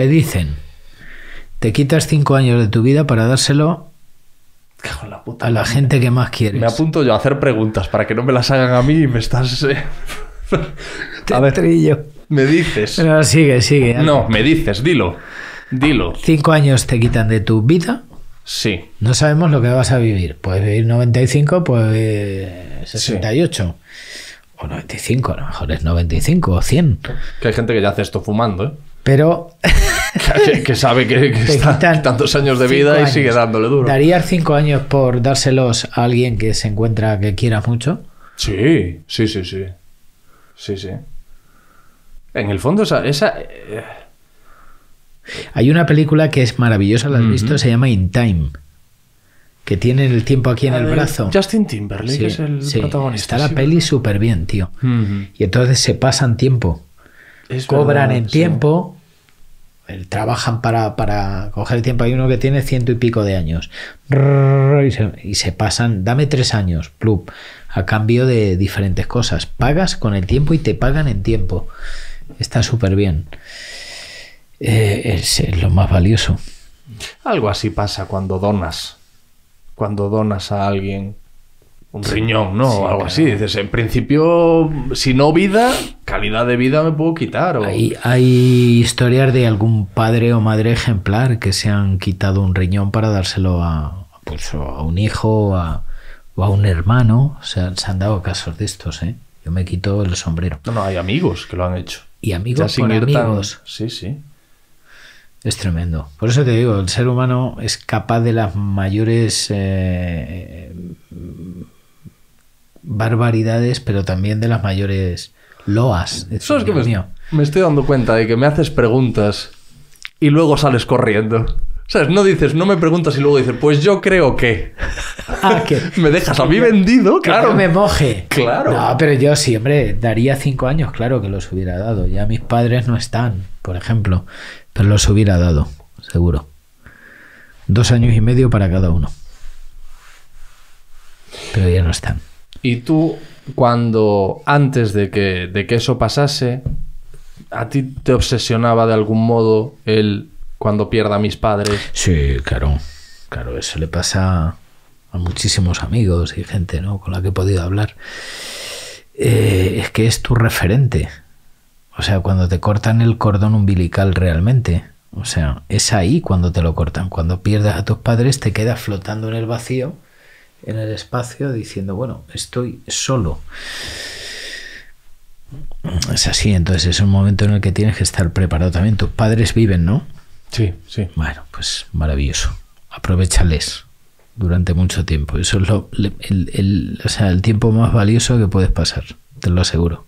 Te dicen, te quitas cinco años de tu vida para dárselo la puta. a la gente que más quieres. Me apunto yo a hacer preguntas para que no me las hagan a mí y me estás... eh, a ver, trillo. me dices... Pero sigue, sigue. No, me dices, dilo. Dilo. Cinco años te quitan de tu vida. Sí. No sabemos lo que vas a vivir. Puedes vivir 95, puedes vivir 68. O 95, a lo mejor es 95 o 100. Que hay gente que ya hace esto fumando, ¿eh? Pero Que, que sabe que, que está tantos años de vida y sigue dándole duro. ¿Darías cinco años por dárselos a alguien que se encuentra que quieras mucho? Sí, sí, sí, sí. Sí, sí. En el fondo, esa. esa eh, Hay una película que es maravillosa, ¿la has visto? Se llama In Time. Que tiene el tiempo aquí en el brazo. Justin Timberlake Sí, es el sí. protagonista. Está la sí. peli súper bien, tío. Y entonces se pasan tiempo. Es Cobran verdad, en sí. tiempo. eh, Trabajan para, para coger el tiempo. Hay uno que tiene ciento y pico de años. Y se, y se pasan. Dame tres años. Plup, a cambio de diferentes cosas. Pagas con el tiempo y te pagan en tiempo. Está súper bien. Eh, es, es lo más valioso. Algo así pasa cuando donas. Cuando donas a alguien un riñón, ¿no? sí, o algo claro. así. Dices, en principio, si no vida, calidad de vida me puedo quitar. O... Hay, hay historias de algún padre o madre ejemplar que se han quitado un riñón para dárselo a, pues, a un hijo o a, o a un hermano. O sea, se han dado casos de estos, ¿eh? Yo me quito el sombrero. No, no, hay amigos que lo han hecho. Y amigos por ir tan- amigos. Sí, sí. Es tremendo. Por eso te digo, el ser humano es capaz de las mayores eh, barbaridades, pero también de las mayores loas. Es ¿Sabes qué me, me estoy dando cuenta de que me haces preguntas y luego sales corriendo? ¿Sabes? No dices, no me preguntas y luego dices, pues yo creo que. Ah, que, Me dejas a mí vendido, que claro. no me moje. Claro. No, pero yo sí, hombre, daría cinco años, claro que los hubiera dado. Ya mis padres no están, por ejemplo, pero los hubiera dado, seguro. Dos años y medio para cada uno. Pero ya no están. Y tú, cuando antes de que, de que eso pasase, a ti te obsesionaba de algún modo el cuando pierda a mis padres. Sí, claro. Claro, eso le pasa a muchísimos amigos y gente ¿no? con la que he podido hablar. Eh, es que es tu referente. O sea, cuando te cortan el cordón umbilical realmente. O sea, es ahí cuando te lo cortan. Cuando pierdes a tus padres te quedas flotando en el vacío, en el espacio, diciendo, bueno, estoy solo. Es así, entonces es un momento en el que tienes que estar preparado también. Tus padres viven, ¿no? Sí, sí. Bueno, pues maravilloso. Aprovechales durante mucho tiempo. Eso es lo, el, el- o sea, el tiempo más valioso que puedes pasar, te lo aseguro.